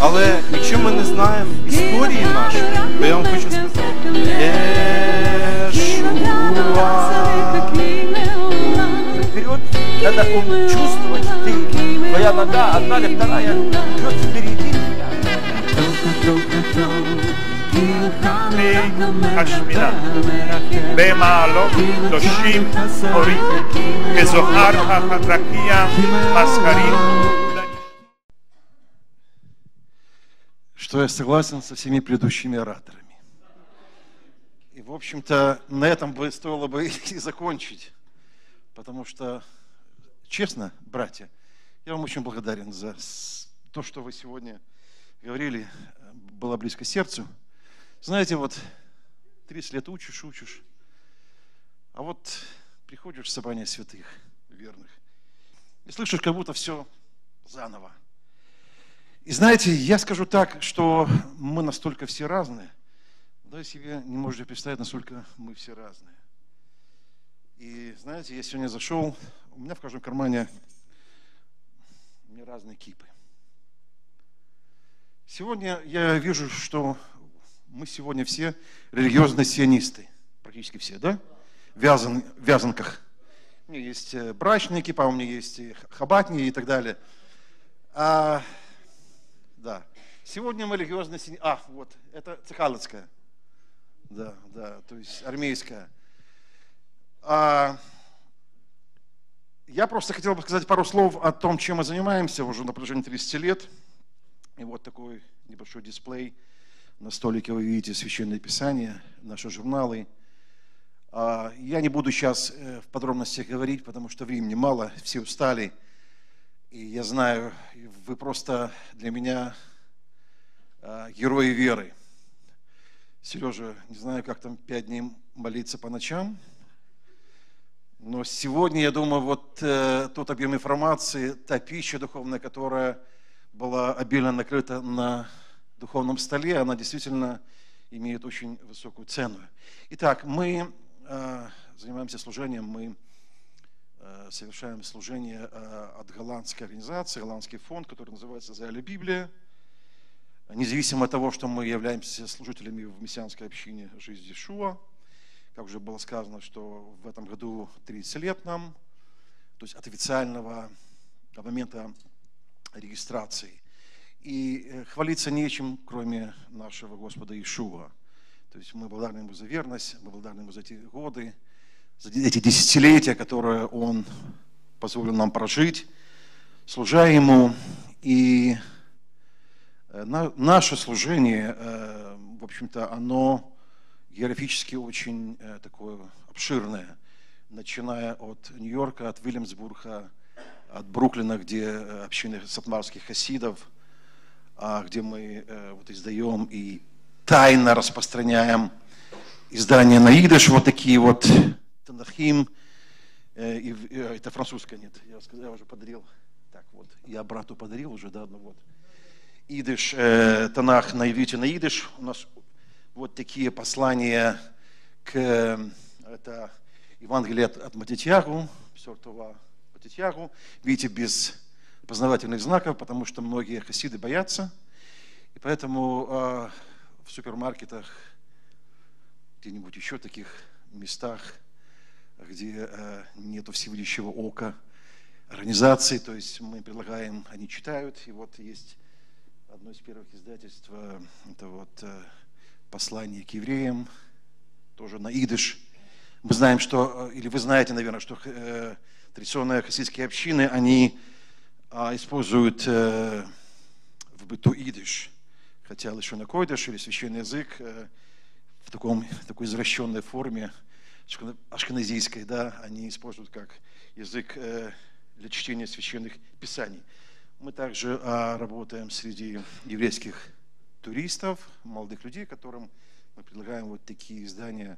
Але якщо ми не знаємо історії нашої, то я вам хочу сказати. Єшуа. Вперед, надо ум- чувствовать, ты, твоя нога, одна или вторая, идет впереди тебя. השמירה. במעלות קדושים אורים, כזוהר החרקים, מזכרים. что я согласен со всеми предыдущими ораторами. И, в общем-то, на этом бы стоило бы и закончить, потому что, честно, братья, я вам очень благодарен за то, что вы сегодня говорили, было близко сердцу. Знаете, вот 30 лет учишь, учишь, а вот приходишь в собрание святых, верных, и слышишь, как будто все заново. И знаете, я скажу так, что мы настолько все разные, да, себе не можете представить, насколько мы все разные. И знаете, я сегодня зашел, у меня в каждом кармане у меня разные кипы. Сегодня я вижу, что мы сегодня все религиозные сионисты, практически все, да? Вязан, вязанках. У меня есть э, брачные кипа, у меня есть и хабатни и так далее. А, да. Сегодня мы религиозные сионисты. А, вот, это цехаловская. Да, да, то есть армейская. А, я просто хотел бы сказать пару слов о том, чем мы занимаемся уже на протяжении 30 лет. И вот такой небольшой дисплей. На столике вы видите Священное Писание, наши журналы. А, Я не буду сейчас э, в подробностях говорить, потому что времени мало, все устали. И я знаю, вы просто для меня а, герои веры. Сережа, не знаю, как там пять дней молиться по ночам, но сегодня, я думаю, вот э, тот объем информации, та пища духовная, которая была обильно накрыта на духовном столе, она действительно имеет очень высокую цену. Итак, мы э, занимаемся служением, мы совершаем служение э, от голландской организации, голландский фонд, который называется «Израиля Библия». Независимо от того, что мы являемся служителями в мессианской общине «Жизнь Иешуа», как уже было сказано, что в этом году 30 лет нам, то есть от официального момента регистрации. И э, хвалиться нечем, кроме нашего Господа Иешуа. То есть мы благодарны Ему за верность, мы благодарны Ему за эти годы, эти десятилетия, которые Он позволил нам прожить, служа Ему. И э, на- наше служение, э, в общем-то, оно географически очень э, такое обширное, начиная от Нью-Йорка, от Вильямсбурга, от Бруклина, где общины сатмарских хасидов, а, где мы вот издаем и тайно распространяем издания на идыш, вот такие вот Танахим, э, э, это французская, нет, я, сказал, я уже подарил, так вот, я брату подарил уже, да, ну вот, идыш, э, Танах на иврите на идыш, у нас вот такие послания к, э, это Евангелие от, от Матитьягу, 4 Матитьягу, видите, без познавательных знаков, потому что многие хасиды боятся, и поэтому э, в супермаркетах, где-нибудь еще таких местах, где э, нету всевидящего ока организации, то есть мы предлагаем, они читают, и вот есть одно из первых издательств, э, это вот э, послание к евреям, тоже на идыш. Мы знаем, что, э, или вы знаете, наверное, что традиционные хасидские общины, они а, используют в быту идыш, хотя лишен койдыш или священный язык в таком, такой извращенной форме, ашкена- ашкеназийской, да, они используют как язык э, для чтения священных писаний. Мы также а, работаем среди еврейских туристов, молодых людей, которым мы предлагаем вот такие издания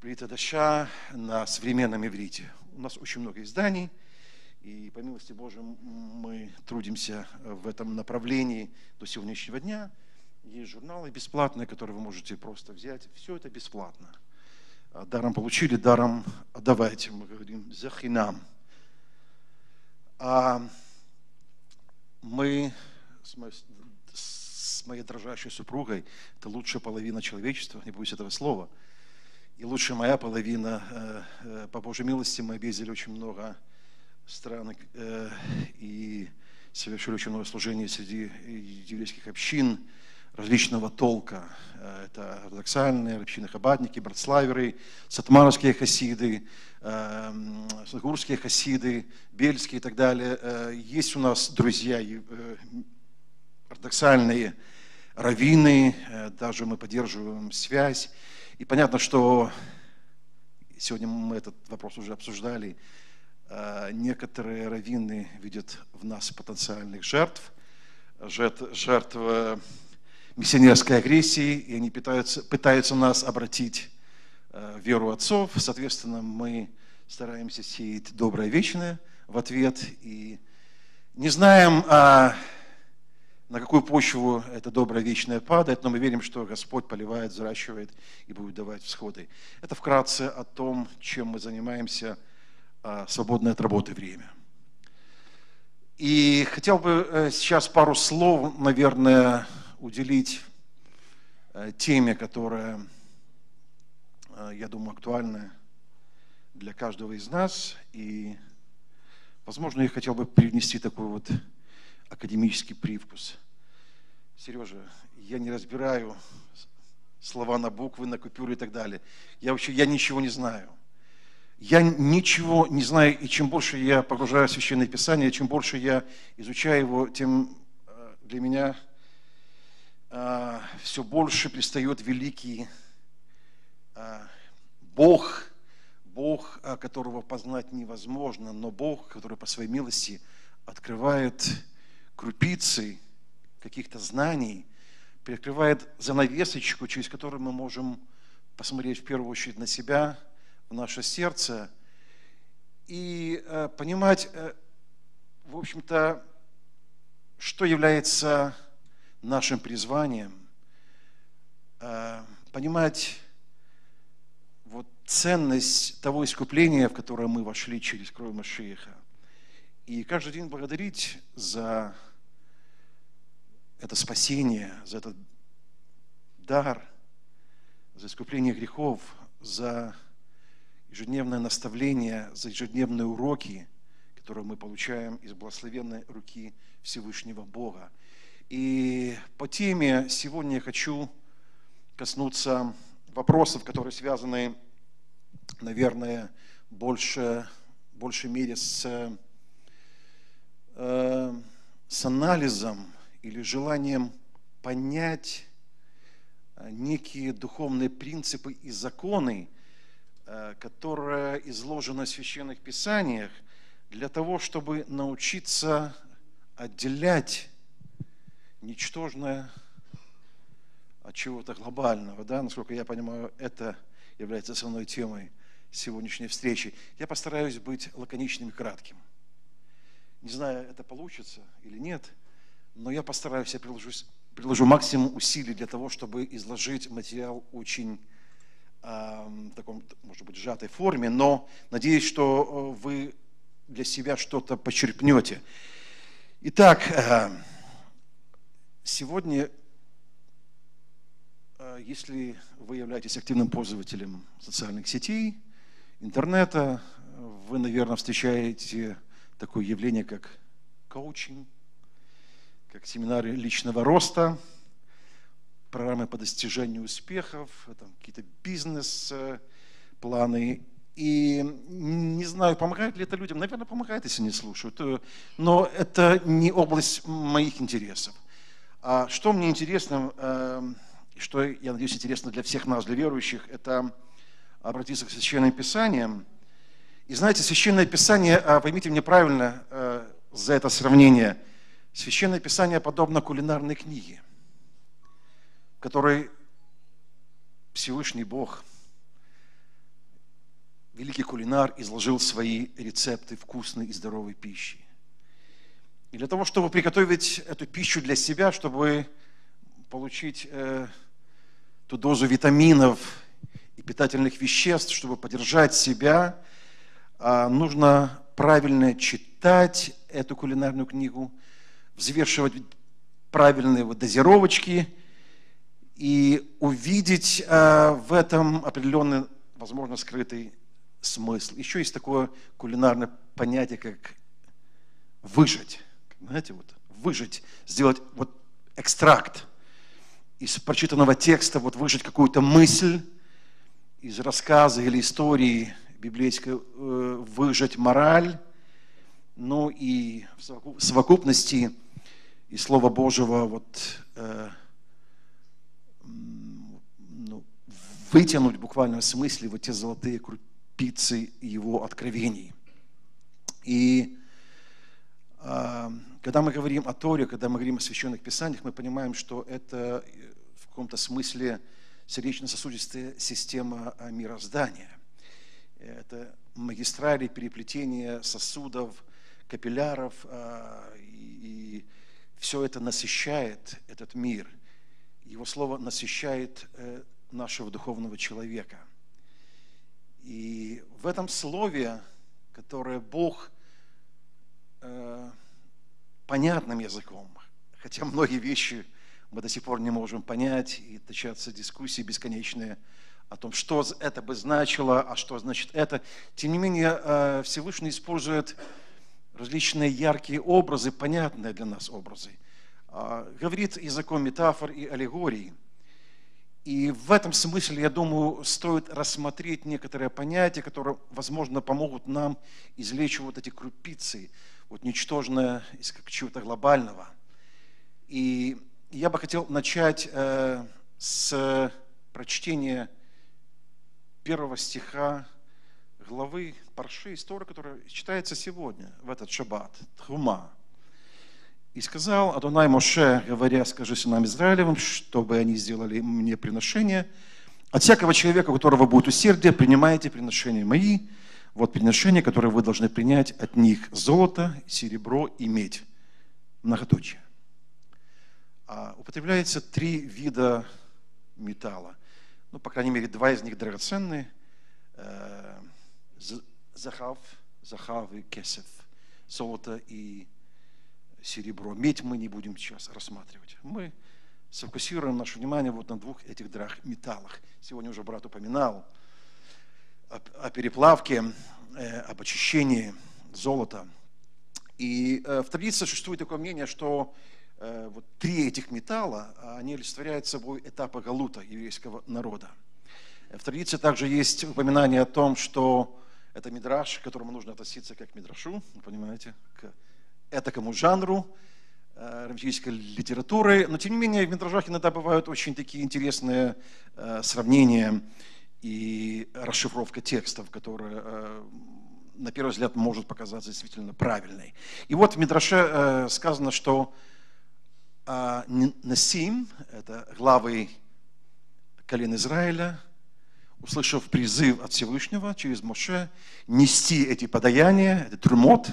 Брита Даша на современном иврите. У нас очень много изданий, и по милости Божьей мы трудимся в этом направлении до сегодняшнего дня. Есть журналы бесплатные, которые вы можете просто взять. Все это бесплатно. А Даром получили, даром отдавайте. Мы говорим захинам. А мы с моей с моей дрожащей супругой. Это лучшая половина человечества, не боюсь этого слова. И лучшая моя половина. Э, э, по Божьей милости мы объездили очень много стран э, и совершили очень много служений среди еврейских общин различного толка. Это ортодоксальные, общины хабадники, братславеры, сатмаровские хасиды, сагурские хасиды, бельские и так далее. Есть у нас друзья ортодоксальные раввины, э, даже мы поддерживаем связь. И понятно, что сегодня мы этот вопрос уже обсуждали. Э, некоторые раввины видят в нас потенциальных жертв, жертв, жертв э, миссионерской агрессии, и они пытаются, пытаются нас обратить в веру отцов. Соответственно, мы стараемся сеять доброе вечное в ответ и не знаем, а на какую почву это доброе вечное падает, но мы верим, что Господь поливает, взращивает и будет давать всходы. Это вкратце о том, чем мы занимаемся в свободное от работы время. И хотел бы э, сейчас пару слов, наверное, уделить э, теме, которая, э, я думаю, актуальна для каждого из нас. И, возможно, я хотел бы привнести такой вот академический привкус. Сережа, я не разбираю слова на буквы, на купюры и так далее. Я вообще, я ничего не знаю. Я ничего не знаю, и чем больше я погружаю в Священное Писание, чем больше я изучаю его, тем э, для меня все больше предстает великий э, Бог, Бог, которого познать невозможно, но Бог, который по своей милости открывает крупицы каких-то знаний, перекрывает занавесочку, через которую мы можем посмотреть в первую очередь на себя, в наше сердце. И э, понимать, э, в общем-то, что является нашим призванием, э, понимать вот ценность того искупления, в которое мы вошли через кровь Машииха. И каждый день благодарить за это спасение, за этот дар, за искупление грехов, за ежедневное наставление, за ежедневные уроки, которые мы получаем из благословенной руки Всевышнего Бога. И по теме сегодня я хочу коснуться вопросов, которые связаны, наверное, больше, в большей мере с, э, с анализом или желанием понять э, некие духовные принципы и законы, э, которые изложены в священных писаниях, для того, чтобы научиться отделять ничтожное от чего-то глобального. Да? Насколько я понимаю, это является основной темой сегодняшней встречи. Я постараюсь быть лаконичным и кратким. Не знаю, это получится или нет – но я постараюсь, я приложу, приложу максимум усилий для того, чтобы изложить материал очень в таком, может быть, сжатой форме, но надеюсь, что э, вы для себя что-то почерпнете. Итак, э, сегодня, э, если вы являетесь активным пользователем социальных сетей, интернета, вы, наверное, встречаете такое явление, как коучинг, как семинары личного роста, программы по достижению успехов, какие-то бизнес-планы. И не знаю, помогает ли это людям. Наверное, помогает, если не слушают. Э, но это не область моих интересов. А что мне интересно, эм, что, я надеюсь, интересно для всех нас, для верующих, это обратиться к Священным Писаниям. И знаете, Священное Писание, а, поймите мне правильно э, за это сравнение – Священное Писание подобно кулинарной книге, в которой Всевышний Бог, великий кулинар, изложил свои рецепты вкусной и здоровой пищи. И для того, чтобы приготовить эту пищу для себя, чтобы получить э, ту дозу витаминов и питательных веществ, чтобы поддержать себя, э, нужно правильно читать эту кулинарную книгу – взвешивать правильные вот дозировочки и увидеть э, в этом определенный, возможно, скрытый смысл. Еще есть такое кулинарное понятие, как выжать. Знаете, вот выжать, сделать вот экстракт из прочитанного текста, вот выжать какую-то мысль из рассказа или истории библейской, э, выжать мораль, ну и в совокупности и Слова Божьего вот, э, ну, вытянуть в буквальном смысле вот те золотые крупицы его откровений. И когда мы говорим о Торе, когда мы говорим о священных писаниях, мы понимаем, что это в каком-то смысле сердечно-сосудистая система мироздания. Это магистрали переплетения сосудов, капилляров, а, и все это насыщает этот мир. Его слово насыщает э, нашего духовного человека. И в этом слове, которое Бог э, понятным языком, хотя многие вещи мы до сих пор не можем понять, и точатся дискуссии бесконечные о том, что это бы значило, а что значит это. Тем не менее, э, Всевышний использует различные яркие образы, понятные для нас образы. А, говорит языком метафор и аллегорий. И в этом смысле, я думаю, стоит рассмотреть некоторые понятия, которые, возможно, помогут нам извлечь вот эти крупицы, вот ничтожное из чего-то глобального. И я бы хотел начать э, с прочтения первого стиха главы Парши, история, которая читается сегодня, в этот шаббат, Тхума. «И сказал Адонай Моше, говоря, скажи сынам Израилевым, чтобы они сделали мне приношение. От всякого человека, у которого будет усердие, принимайте приношения мои, вот приношения, которые вы должны принять от них золото, серебро и медь. Многоточие. А, употребляется три вида металла. Ну, по крайней мере, два из них драгоценные. Э, захав, захав и кесев. Золото и серебро. Медь мы не будем сейчас рассматривать. Мы сфокусируем наше внимание вот на двух этих металлах. Сегодня уже брат упоминал – о, переплавке, э, об очищении золота. И э, в традиции существует такое мнение, что э, вот три этих металла, они олицетворяют собой этапы галута еврейского народа. В традиции также есть упоминание о том, что это мидраш, к которому нужно относиться как к мидрашу, понимаете, к этакому жанру рамической литературы. Но, тем не менее, в мидражах иногда бывают очень такие интересные сравнения и расшифровка текстов, которая э, на первый взгляд может показаться действительно правильной. И вот в Мидраше э, сказано, что э, Насим, это главы колен Израиля, услышав призыв от Всевышнего через Моше нести эти подаяния, это трумот,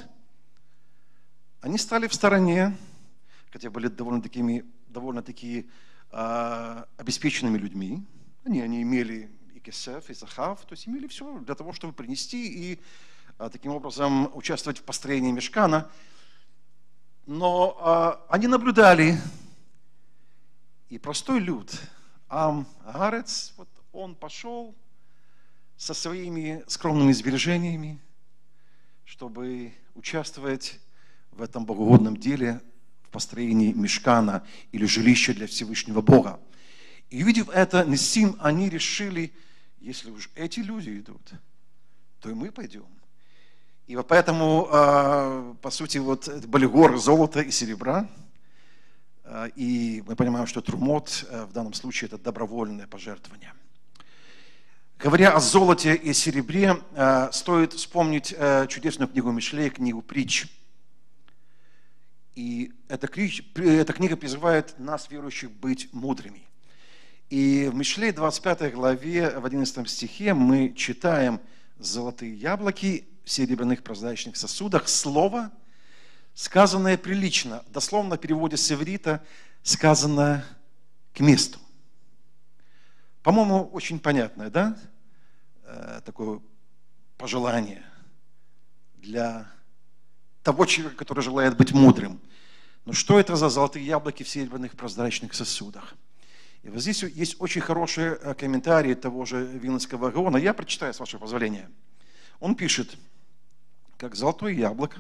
они стали в стороне, хотя были довольно такими, довольно такие обеспеченными людьми. Они, они имели Кесеф и Захав, то есть имели все для того, чтобы принести и а, таким образом участвовать в построении мешкана. Но а, они наблюдали, и простой люд, Ам Гарец, вот он пошел со своими скромными сбережениями, чтобы участвовать в этом богоугодном деле в построении мешкана или жилища для Всевышнего Бога. И увидев это, Несим, они решили – если уж эти люди идут, то и мы пойдем. И вот поэтому, а, по сути, вот были горы золота и серебра, а, и мы понимаем, что трумот а, в данном случае это добровольное пожертвование. Говоря о золоте и серебре, стоит вспомнить чудесную книгу Мишлей, книгу притч. И эта книга призывает нас, верующих, быть мудрыми. И в Мишлей 25 главе, в 11 стихе мы читаем «Золотые яблоки в серебряных прозрачных сосудах» слово, сказанное прилично, дословно в переводе с иврита, сказанное к месту. По-моему, очень понятное, да? Э, такое пожелание для того человека, который желает быть мудрым. Но что это за золотые яблоки в серебряных прозрачных сосудах? И вот здесь есть очень хороший э, комментарий того же Вилнского Гаона. Я прочитаю, с вашего позволения. Он пишет, как золотое яблоко,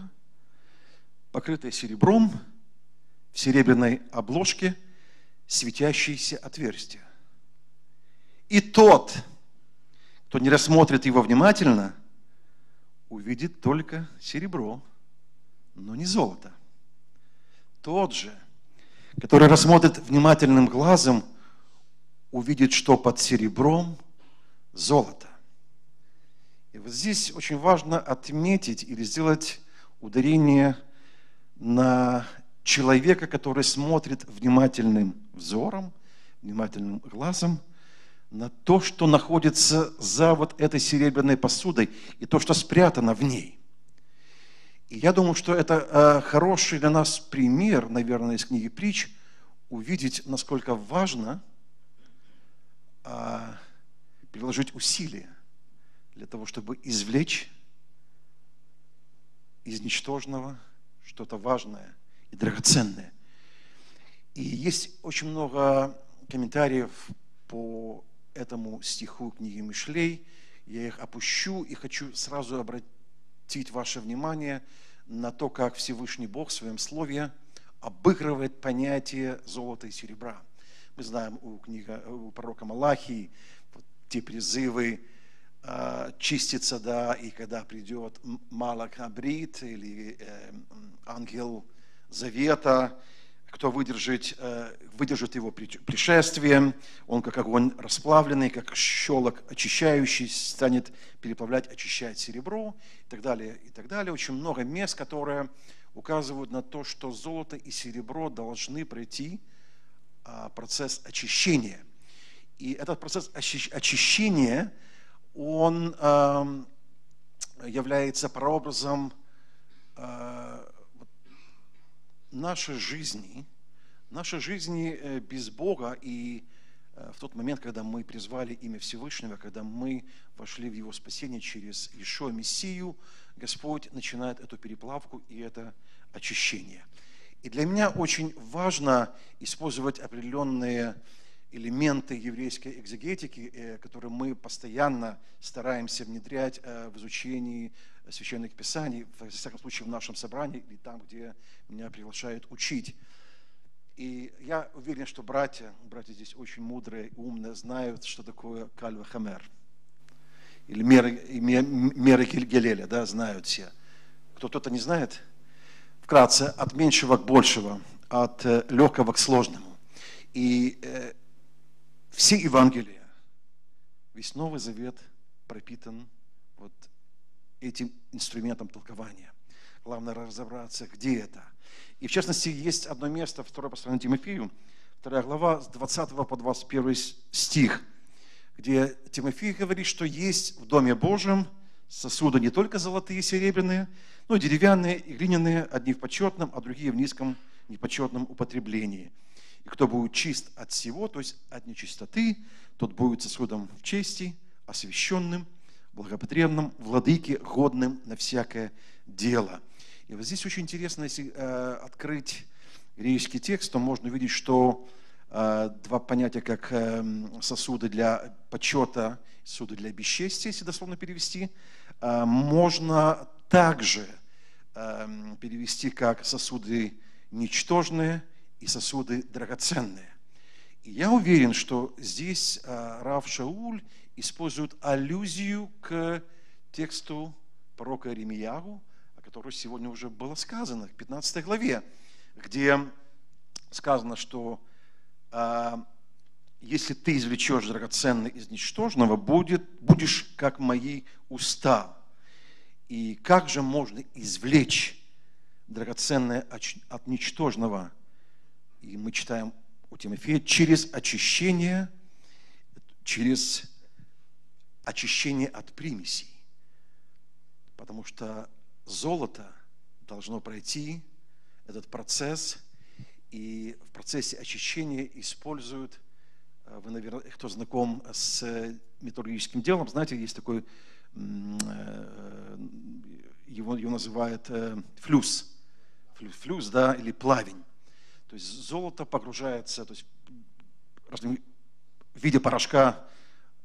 покрытое серебром, в серебряной обложке светящиеся отверстия. И тот, кто не рассмотрит его внимательно, увидит только серебро, но не золото. Тот же, который рассмотрит внимательным глазом, увидит, что под серебром золото. И вот здесь очень важно отметить или сделать ударение на человека, который смотрит внимательным взором, внимательным глазом на то, что находится за вот этой серебряной посудой и то, что спрятано в ней. И я думаю, что это э, хороший для нас пример, наверное, из книги притч, увидеть, насколько важно э, приложить усилия для того, чтобы извлечь из ничтожного что-то важное и драгоценное. И есть очень много комментариев по этому стиху книги Мишлей. Я их опущу и хочу сразу обратить ваше внимание на то, как Всевышний Бог в своем слове обыгрывает понятие золота и серебра. Мы знаем у, книга, у пророка Малахии вот те призывы э, чиститься, да, и когда придет Малак Абрит или э, ангел Завета, кто выдержит, э, выдержит его пришествие, он как огонь расплавленный, как щелок очищающий, станет переплавлять, очищать серебро и так далее, и так далее. Очень много мест, которые указывают на то, что золото и серебро должны пройти процесс очищения. И этот процесс очищения, он является прообразом а, нашей жизни, нашей жизни э, без Бога и э, в тот момент, когда мы призвали имя Всевышнего, когда мы вошли в Его спасение через Ишуа Мессию, Господь начинает эту переплавку и это очищение. И для меня очень важно использовать определенные элементы еврейской экзегетики, э, которые мы постоянно стараемся внедрять в изучении священных писаний, во всяком случае в нашем собрании или там, где меня приглашают учить. И я уверен, что братья, братья здесь очень мудрые умные, знают, что такое кальва хамер. Или меры, меры Гелеля, да, знают все. Кто-то не знает? Вкратце, от меньшего к большего, от э, легкого к сложному. И э, все Евангелия, весь Новый Завет пропитан вот этим инструментом толкования. Главное разобраться, где это. И в частности, есть одно место, второе послание Тимофею, вторая глава, с 20 по 21 стих, где Тимофей говорит, что есть в Доме Божьем сосуды не только золотые и серебряные, но и деревянные и глиняные, одни в почетном, а другие в низком непочетном употреблении. И кто будет чист от всего, то есть от нечистоты, тот будет сосудом в чести, освященным – благопотребным, владыке, годным на всякое дело. И вот здесь очень интересно, если э, открыть греческий текст, то можно увидеть, что э, два понятия, как э, сосуды для почета, сосуды для бесчестия, если дословно перевести, э, можно также э, перевести как сосуды ничтожные и сосуды драгоценные. И я уверен, что здесь э, Рав Шауль используют аллюзию к тексту пророка Иеремиягу, о котором сегодня уже было сказано, в 15 главе, где сказано, что если ты извлечешь драгоценное из ничтожного, будет, будешь как мои уста. И как же можно извлечь драгоценное от ничтожного? И мы читаем у Тимофея через очищение, через очищение от примесей. Потому что золото должно пройти этот процесс, и в процессе очищения используют, вы, наверное, кто знаком с металлургическим делом, знаете, есть такой, э, его, его называют э, флюс, флюс, да, или плавень. То есть золото погружается, то есть в виде порошка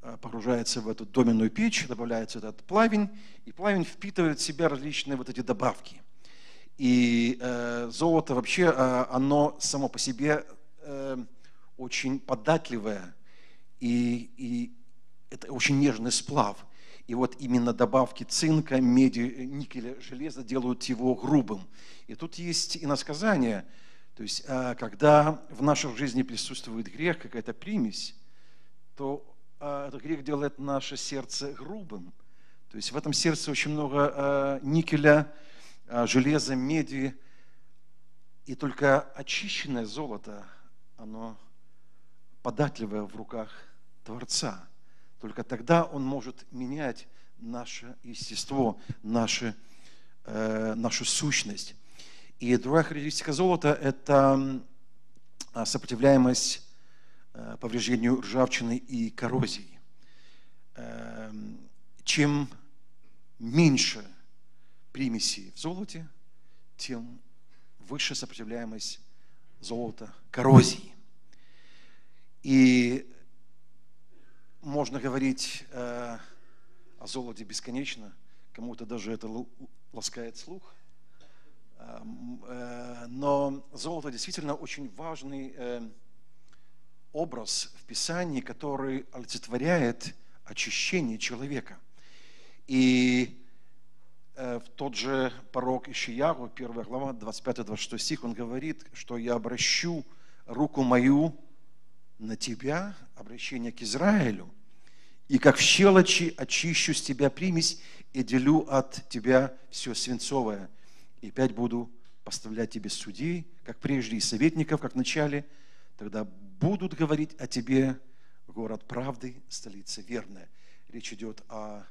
э, погружается в эту доменную печь, добавляется этот плавень, и плавень впитывает в себя различные вот эти добавки. И э, золото вообще, э, оно само по себе э, очень податливое, и, и это очень нежный сплав. И вот именно добавки цинка, меди, никеля, железа делают его грубым. И тут есть иносказание – то есть, а, когда в нашей жизни присутствует грех, какая-то примесь, то а, этот грех делает наше сердце грубым. То есть в этом сердце очень много а, никеля, железа, меди, и только очищенное золото, оно податливое в руках Творца. Только тогда он может менять наше естество, наше, э, нашу сущность. И другая характеристика золота – это сопротивляемость э, повреждению ржавчины и коррозии. Эм, чем меньше примесей в золоте, тем выше сопротивляемость золота коррозии. И можно говорить э, о золоте бесконечно, кому-то даже это ласкает слух – Э, но золото действительно очень важный э, образ в Писании, который олицетворяет очищение человека. И э, в тот же порог Ишиягу, 1 глава, 25-26 стих, он говорит, что я обращу руку мою на тебя, обращение к Израилю, и как в щелочи очищу с тебя примесь и делю от тебя все свинцовое – и опять буду поставлять тебе судей, как прежде, и советников, как в начале, тогда будут говорить о тебе город правды, столица верная. Речь идет о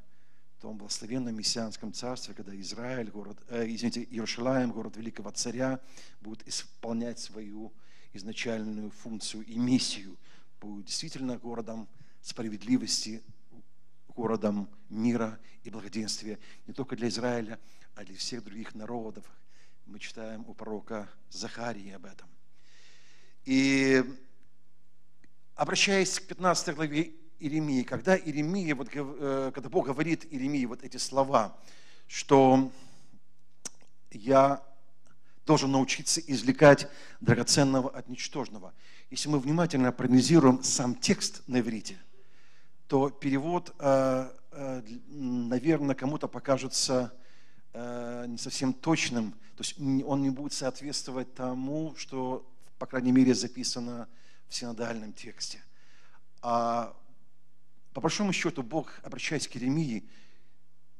том благословенном мессианском царстве, когда Израиль, город, э, извините, Иерушалаем, город великого царя, будет исполнять свою изначальную функцию и миссию, будет действительно городом справедливости, городом мира и благоденствия не только для Израиля, а для всех других народов. Мы читаем у пророка Захарии об этом. И обращаясь к 15 главе Иеремии, когда Иеремия, вот, э, когда Бог говорит Иеремии вот эти слова, что я должен научиться извлекать драгоценного от ничтожного. Если мы внимательно проанализируем сам текст на иврите, то перевод, э, э, наверное, кому-то покажется Э, не совсем точным, то есть он не будет соответствовать тому, что, по крайней мере, записано в синодальном тексте. А по большому счету Бог, обращаясь к Иеремии,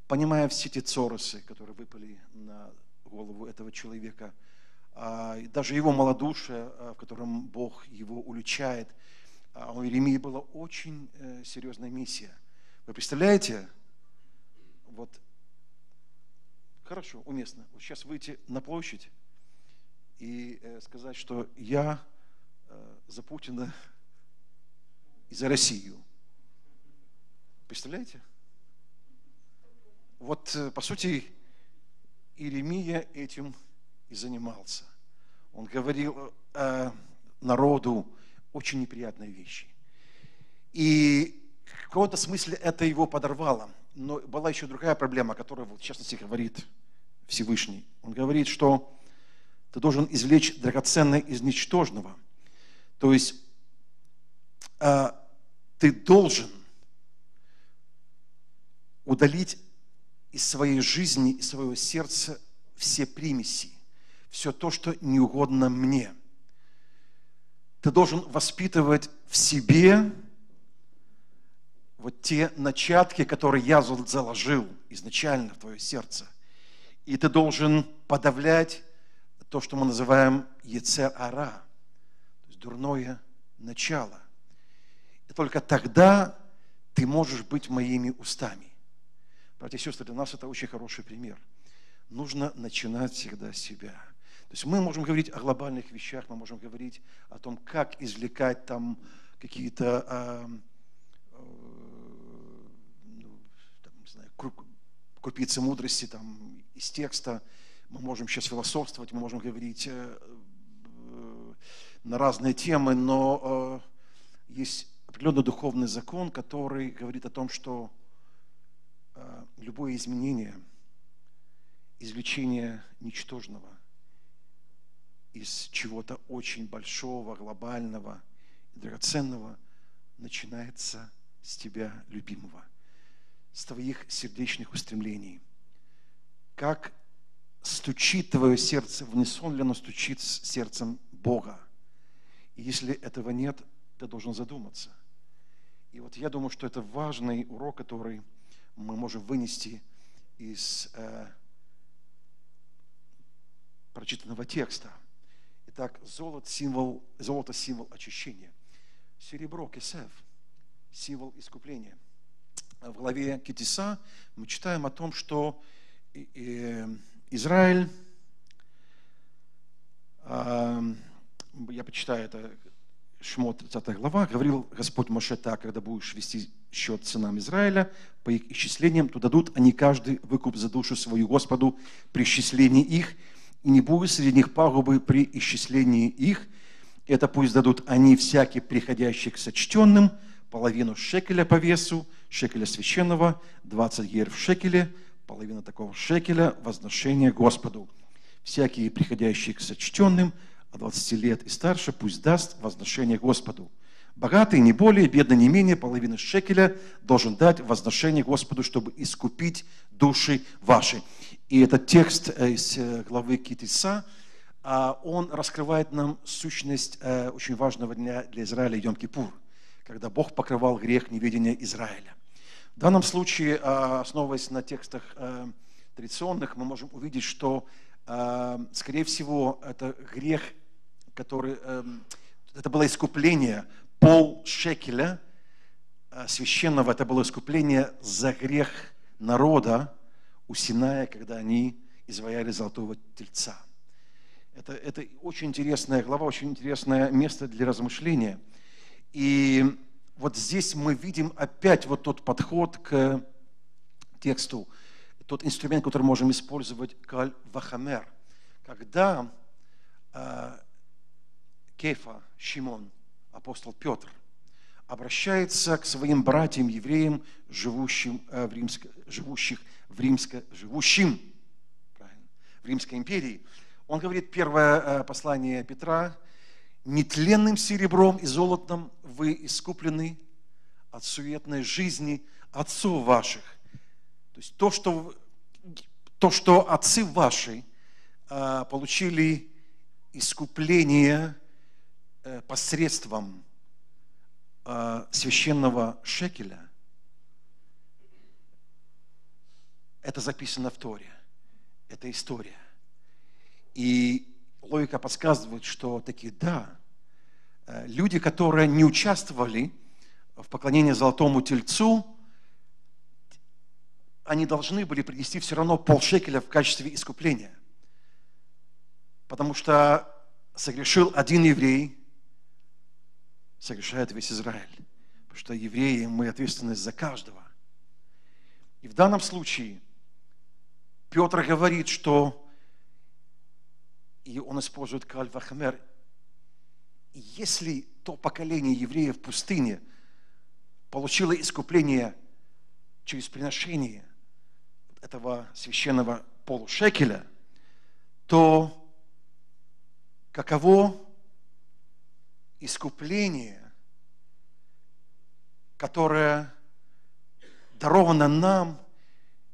понимая все эти цоросы, которые выпали на голову этого человека, а, даже его малодушие, а, в котором Бог его уличает, а у Иеремии была очень э, серьезная миссия. Вы представляете, вот хорошо, уместно. Вот сейчас выйти на площадь и э, сказать, что я э, за Путина и за Россию. Представляете? Вот, по сути, Иеремия этим и занимался. Он говорил э, народу очень неприятные вещи. И в каком-то смысле это его подорвало. Но была еще другая проблема, которая, в частности, говорит Всевышний. Он говорит, что ты должен извлечь драгоценное из ничтожного. То есть э, ты должен удалить из своей жизни, из своего сердца все примеси, все то, что не угодно мне. Ты должен воспитывать в себе вот те начатки, которые я заложил изначально в твое сердце – и ты должен подавлять то, что мы называем Ецер-Ара, то есть дурное начало. И только тогда ты можешь быть моими устами. Братья и сестры, для нас это очень хороший пример. Нужно начинать всегда с себя. То есть мы можем говорить о глобальных вещах, мы можем говорить о том, как извлекать там какие-то э, э, ну, там, не знаю, крупицы мудрости там, из текста. Мы можем сейчас философствовать, мы можем говорить э, э, на разные темы, но э, есть определенный духовный закон, который говорит о том, что э, любое изменение, извлечение ничтожного из чего-то очень большого, глобального и драгоценного начинается с тебя, любимого, с твоих сердечных устремлений. Как стучит твое сердце, в унисон ли оно стучит с сердцем Бога. И если этого нет, ты должен задуматься. И вот я думаю, что это важный урок, который мы можем вынести из э, прочитанного текста. Итак, золото символ, золото символ очищения. Серебро, кесев, символ искупления. В главе Китиса мы читаем о том, что Израиль, я почитаю это, Шмот 30 глава, говорил Господь Моше так, когда будешь вести счет сынам Израиля, по их исчислениям, то дадут они каждый выкуп за душу свою Господу при исчислении их, и не будет среди них пагубы при исчислении их. Это пусть дадут они всякий приходящий к сочтенным, половину шекеля по весу, шекеля священного, 20 гер в шекеле, половина такого шекеля возношения Господу. Всякие приходящие к сочтенным от 20 лет и старше пусть даст возношение Господу. Богатый не более, бедный не менее, половины шекеля должен дать возношение Господу, чтобы искупить души ваши. И этот текст э, из э, главы Китиса, а, он раскрывает нам сущность э, очень важного дня для Израиля Йом-Кипур, когда Бог покрывал грех неведения Израиля. В данном случае, а, основываясь на текстах традиционных, мы можем увидеть, что, скорее всего, это грех, который, это было искупление пол шекеля священного, это было искупление за грех народа у Синая, когда они изваяли золотого тельца. Это, это очень интересная глава, очень интересное место для размышления. И вот здесь мы видим опять вот тот подход к тексту, тот инструмент, который можем использовать, каль вахамер. Когда э, Кефа, Шимон, апостол Петр, обращается к своим братьям евреям, живущим э, в Римско, живущих в Римско, живущим правильно, в Римской империи. Он говорит, первое э, послание Петра, нетленным серебром и золотом вы искуплены от суетной жизни отцов ваших. То есть то, что, то, что отцы ваши а, получили искупление посредством а, священного шекеля, это записано в Торе. Это история. И логика подсказывает, что такие, да, э, люди, которые не участвовали в поклонении золотому тельцу, они должны были принести все равно полшекеля в качестве искупления. Потому что согрешил один еврей, согрешает весь Израиль. Потому что евреи, мы ответственны за каждого. И в данном случае Петр говорит, что и он использует кальвахмер. Если то поколение евреев в пустыне получило искупление через приношение этого священного полушекеля, то каково искупление, которое даровано нам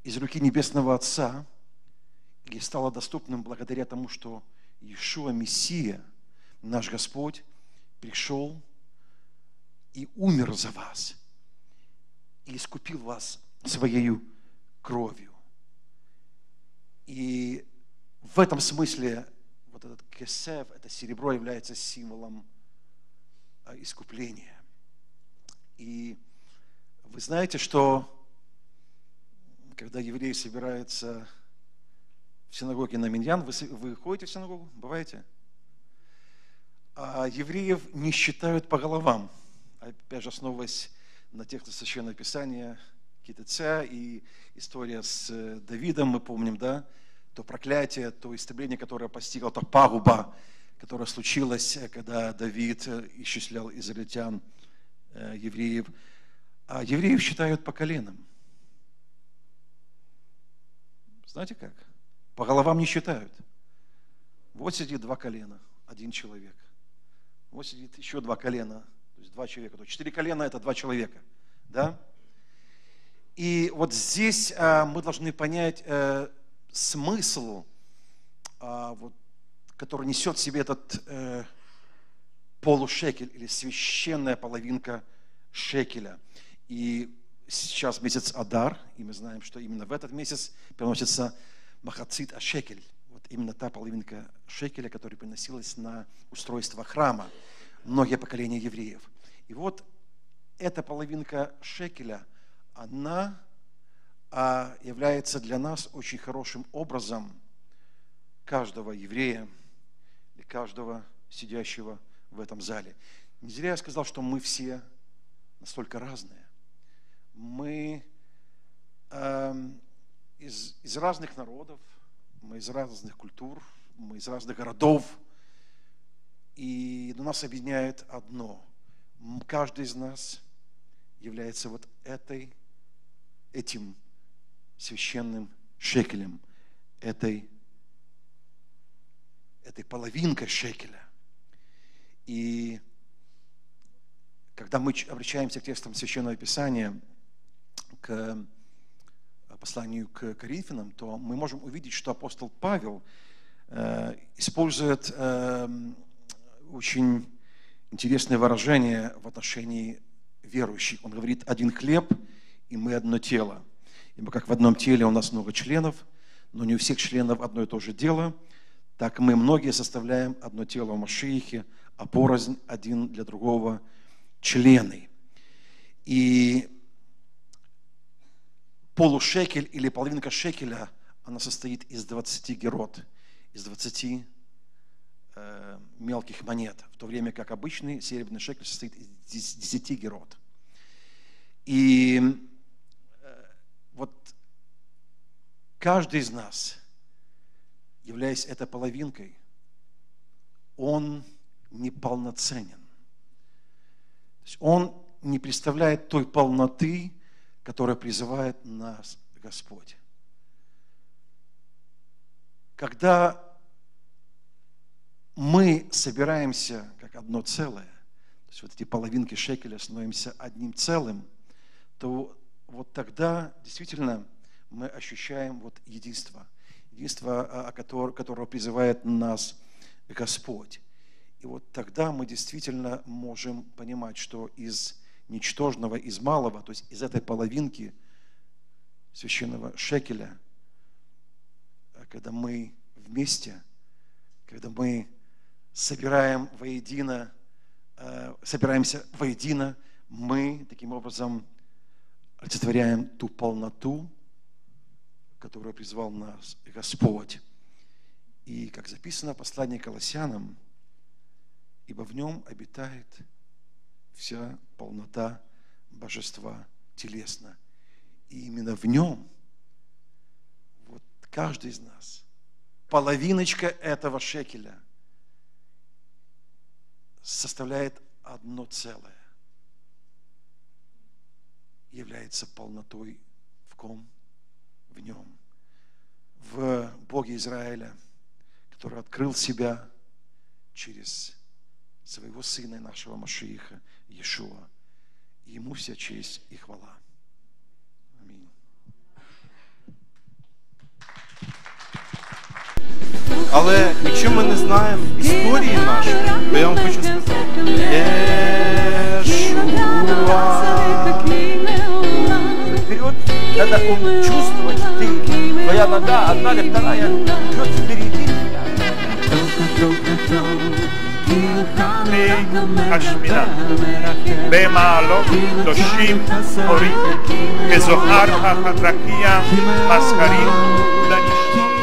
из руки Небесного Отца и стало доступным благодаря тому, что Иешуа Мессия, наш Господь, пришел и умер за вас, и искупил вас своей кровью. И в этом смысле вот этот кесев, это серебро является символом а, искупления. И вы знаете, что когда евреи собираются в синагоге на Миньян. Вы, вы ходите в синагогу? Бываете? А евреев не считают по головам. Опять же, основываясь на тексте Священного Писания, Китеца и история с Давидом, мы помним, да? То проклятие, то истребление, которое постигло, то пагуба, которое случилось, э, когда Давид э, исчислял израильтян, э, евреев. А евреев считают по коленам. Знаете как? По головам не считают. Вот сидит два колена, один человек. Вот сидит еще два колена, то есть два человека. То есть четыре колена – это два человека. Да? И вот здесь а, мы должны понять а, смысл, а, вот, который несет в себе этот а, полушекель или священная половинка шекеля. И сейчас месяц Адар, и мы знаем, что именно в этот месяц приносится Махацит Ашекель. Вот именно та половинка шекеля, которая приносилась на устройство храма многие поколения евреев. И вот эта половинка шекеля, она а, является для нас очень хорошим образом каждого еврея каждого сидящего в этом зале. Не зря я сказал, что мы все настолько разные. Мы э, из, из разных народов, мы из разных культур, мы из разных городов. И нас объединяет одно. Каждый из нас является вот этой, этим священным шекелем, этой, этой половинкой шекеля. И когда мы обращаемся к текстам Священного Писания, к посланию к Коринфянам, то мы можем увидеть, что апостол Павел э, использует э, очень интересное выражение в отношении верующих. Он говорит, один хлеб, и мы одно тело. Ибо как в одном теле у нас много членов, но не у всех членов одно и то же дело, так мы многие составляем одно тело в Машиихе, а порознь один для другого члены. И полушекель или половинка шекеля, она состоит из 20 герот, из 20 э, мелких монет, в то время как обычный серебряный шекель состоит из 10 герот. И э, вот каждый из нас, являясь этой половинкой, он неполноценен. То есть он не представляет той полноты, которое призывает нас Господь. Когда мы собираемся как одно целое, то есть вот эти половинки шекеля становимся одним целым, то вот тогда действительно мы ощущаем вот единство, единство, которое, которого призывает нас Господь. И вот тогда мы действительно можем понимать, что из ничтожного из малого, то есть из этой половинки священного шекеля, а когда мы вместе, когда мы собираем воедино, э, собираемся воедино, мы таким образом олицетворяем ту полноту, которую призвал нас Господь. И, как записано в послании Колоссянам, ибо в нем обитает вся полнота божества телесно. И именно в нем, вот каждый из нас, половиночка этого шекеля составляет одно целое. Является полнотой в ком? В нем. В Боге Израиля, который открыл себя через своего Сына и нашего Машииха, Иешуа. Ему вся честь и хвала. Аминь. Але якщо ми не знаємо історії нашої, то я вам хочу сказати. Єшуа. Вперед, надо ум- чувствовать, ты, твоя нога, одна или вторая, идет впереди тебя. השמינה. במעלות קדושים הורים, כזוהר החרקים, מזכרים, דנים.